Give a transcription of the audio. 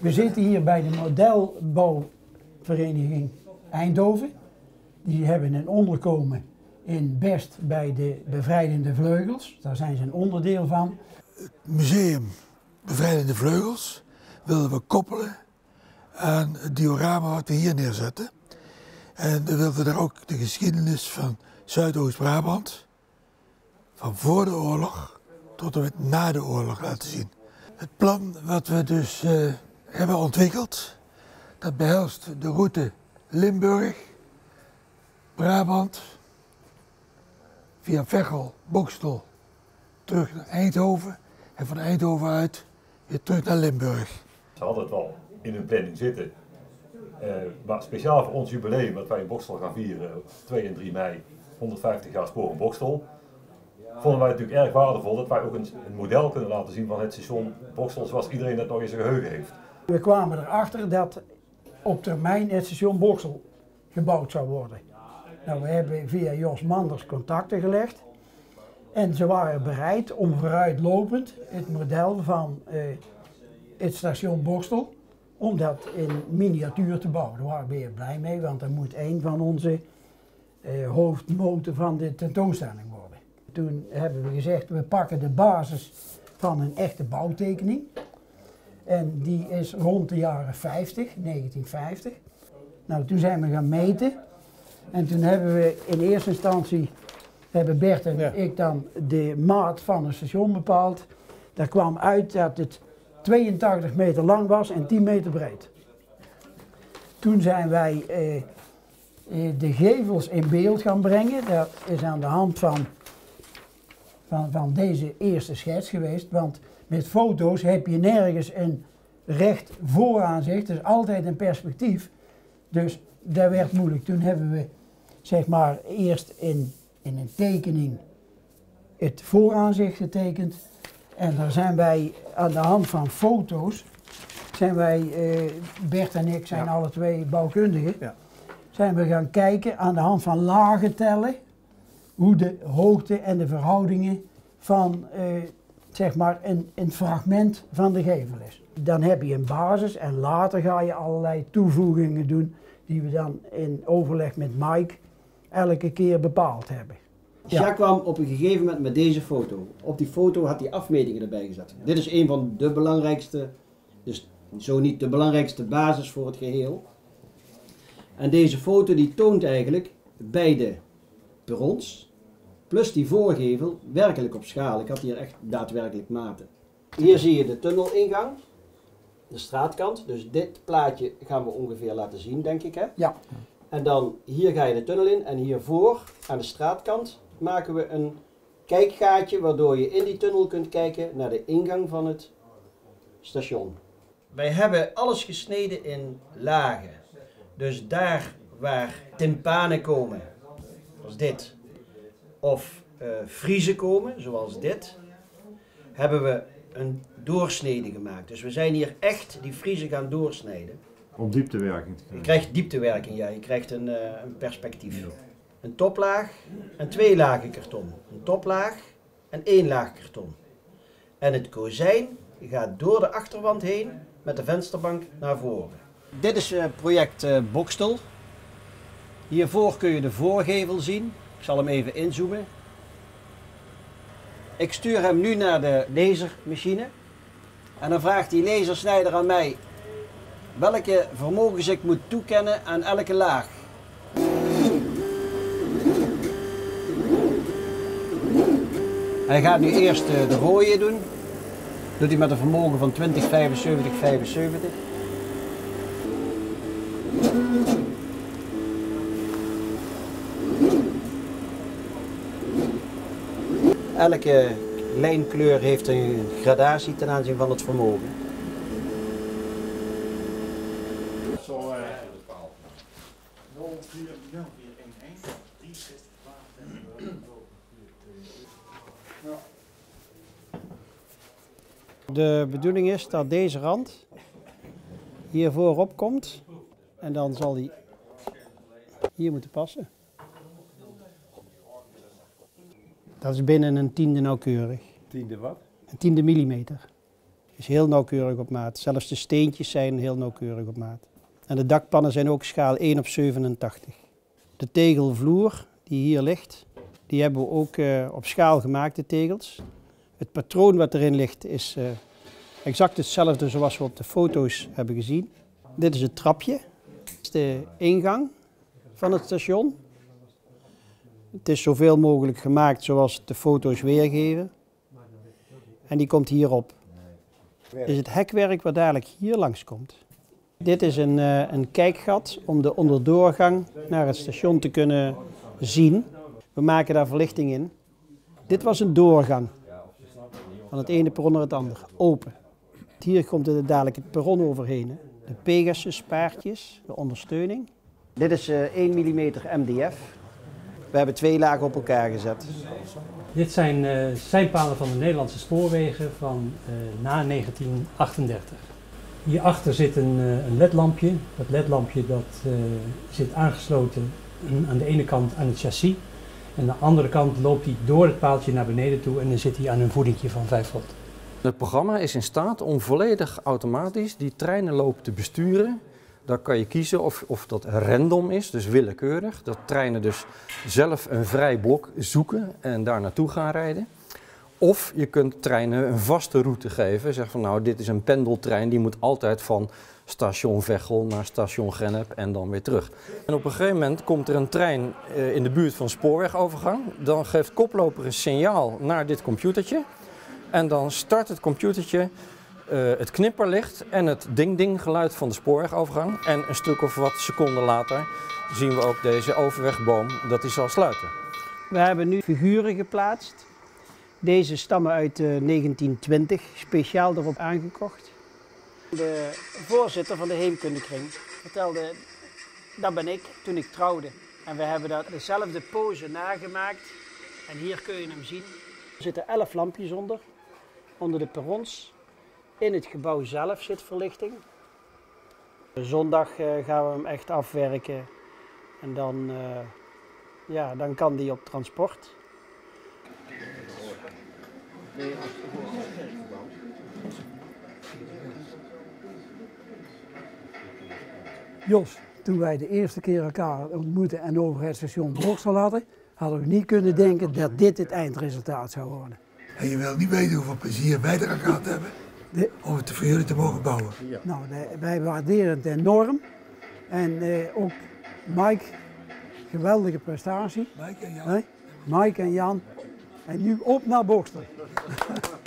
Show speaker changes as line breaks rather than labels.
We zitten hier bij de modelbouwvereniging Eindhoven. Die hebben een onderkomen in Best bij de Bevrijdende Vleugels. Daar zijn ze een onderdeel van.
Het museum Bevrijdende Vleugels willen we koppelen aan het diorama wat we hier neerzetten. En we wilden daar ook de geschiedenis van Zuidoost-Brabant, van voor de oorlog tot en met na de oorlog laten zien. Het plan wat we dus uh, hebben ontwikkeld, dat behelst de route Limburg, Brabant, via Veghel, Bokstel, terug naar Eindhoven en van Eindhoven uit weer terug naar Limburg.
Ze hadden het wel in hun planning zitten. Uh, maar speciaal voor ons jubileum, wat wij in Bokstel gaan vieren, 2 en 3 mei, 150 jaar spoor in Bokstel, vonden wij het natuurlijk erg waardevol dat wij ook een, een, model kunnen laten zien van het station Bokstel zoals iedereen dat nog in zijn geheugen heeft.
We kwamen erachter dat op termijn het station Bokstel gebouwd zou worden. Nou, we hebben via Jos Manders contacten gelegd. En ze waren bereid om vooruitlopend het model van uh, het station Bokstel, om dat in miniatuur te bouwen. Daar waren we weer blij mee, want dat moet een van onze uh, hoofdmoten van de tentoonstelling worden. Toen hebben we gezegd, we pakken de basis van een echte bouwtekening. En die is rond de jaren 50, 1950. Nou, toen zijn we gaan meten. En toen hebben we in eerste instantie, hebben Bert en ik dan de maat van het station bepaald. Daar kwam uit dat het 82 meter lang was en 10 meter breed. Toen zijn wij eh, eh, de gevels in beeld gaan brengen. Dat is aan de hand van, van, van deze eerste schets geweest. Want met foto's heb je nergens een recht vooraanzicht. Dus altijd een perspectief. Dus dat werd moeilijk. Toen hebben we zeg maar eerst in, in een tekening het vooraanzicht getekend. En daar zijn wij aan de hand van foto's, zijn wij, eh, Bert en ik zijn alle twee bouwkundigen, ja. zijn we gaan kijken aan de hand van lagen tellen, hoe de hoogte en de verhoudingen van eh, zeg maar een, een fragment van de gevel is. Dan heb je een basis en later ga je allerlei toevoegingen doen die we dan in overleg met Mike elke keer bepaald hebben.
Jacques kwam op een gegeven moment met deze foto. Op die foto had hij afmetingen erbij gezet. Dit is een van de belangrijkste, dus zo niet de belangrijkste basis voor het geheel. En deze foto die toont eigenlijk beide perrons, plus die voorgevel, werkelijk op schaal. Ik had hier echt daadwerkelijk maten. Hier zie je de tunnelingang, de straatkant. Dus dit plaatje gaan we ongeveer laten zien, denk ik hè?
Ja.
En dan hier ga je de tunnel in en hiervoor aan de straatkant maken we een kijkgaatje waardoor je in die tunnel kunt kijken naar de ingang van het station. Wij hebben alles gesneden in lagen. Dus daar waar tympanen komen, zoals dit, of uh, friezen komen, zoals dit, hebben we een doorsnede gemaakt. Dus we zijn hier echt die friezen gaan doorsnijden.
Om dieptewerking te
krijgen? Je krijgt dieptewerking, ja. Je krijgt een, uh, een perspectief. Een toplaag en twee lagen karton. Een toplaag en één laag karton. En het kozijn gaat door de achterwand heen met de vensterbank naar voren. Dit is het uh, project Bokstel. Hiervoor kun je de voorgevel zien. Ik zal hem even inzoomen. Ik stuur hem nu naar de lasermachine. En dan vraagt die lasersnijder aan mij welke vermogens ik moet toekennen aan elke laag. Hij gaat nu eerst eh, de rode doen. Doet hij met een vermogen van 20, 75, 75. Elke lijnkleur heeft een gradatie ten aanzien van het vermogen. De bedoeling is dat deze rand hier voorop komt en dan zal die hier moeten passen. Dat is binnen een tiende nauwkeurig.
Tiende wat?
Een tiende millimeter. Is heel nauwkeurig op maat. Zelfs de steentjes zijn heel nauwkeurig op maat. En de dakpannen zijn ook schaal 1 op 87. De tegelvloer die hier ligt, die hebben we ook uh, op schaal gemaakt, de tegels. Het patroon wat erin ligt is uh, exact hetzelfde zoals we op de foto's hebben gezien. Dit is het trapje. Dit is de ingang van het station. Het is zoveel mogelijk gemaakt zoals de foto's weergeven. En die komt hierop. Is het hekwerk wat dadelijk hier langs komt. Dit is een, uh, een kijkgat om de onderdoorgang naar het station te kunnen zien. We maken daar verlichting in. Dit was een doorgang. Van het ene perron naar het andere. Open. Hier komt er dadelijk het perron overheen. De Pegasus paardjes, de ondersteuning. Dit is uh, 1 mm MDF. We hebben twee lagen op elkaar gezet.
Dit zijn uh, seinpalen van de Nederlandse spoorwegen van uh, na 1938. Hierachter zit een, uh, een ledlampje. Dat ledlampje dat, zit aangesloten aan de ene kant aan het chassis. En aan de andere kant loopt hij door het paaltje naar beneden toe en dan zit hij aan een voedingje van 5 volt.
Het programma is in staat om volledig automatisch die treinenloop te besturen dan kan je kiezen of, of dat random is, dus willekeurig. Dat treinen dus zelf een vrij blok zoeken en daar naartoe gaan rijden. Of je kunt treinen een vaste route geven. Zeg van nou, dit is een pendeltrein, die moet altijd van station Veghel naar station Gennep en dan weer terug. En op een gegeven moment komt er een trein eh, in de buurt van spoorwegovergang. Dan geeft koploper een signaal naar dit computertje. En dan start het computertje uh, het knipperlicht en het ding-ding geluid van de spoorwegovergang. En een stuk of wat seconden later zien we ook deze overwegboom dat hij zal sluiten.
We hebben nu figuren geplaatst. Deze stammen uit uh, 1920, speciaal erop aangekocht. De voorzitter van de Heemkundekring vertelde, dat ben ik toen ik trouwde. En we hebben dat dezelfde pose nagemaakt. En hier kun je hem zien. Er zitten elf lampjes onder, onder de perrons. In het gebouw zelf zit verlichting. Zondag uh, gaan we hem echt afwerken en dan, uh, ja, dan kan die op transport.
Jos, toen wij de eerste keer elkaar ontmoetten en over het station Borstel hadden, hadden we niet kunnen denken dat dit het eindresultaat zou worden.
En je wil niet weten hoeveel plezier wij er aan gehad hebben de, om het voor jullie te mogen bouwen.
Ja. Nou, de, wij waarderen het enorm. En eh, ook Mike, geweldige prestatie.
Mike en Jan.
Mike en Jan. En nu op naar Bokstel.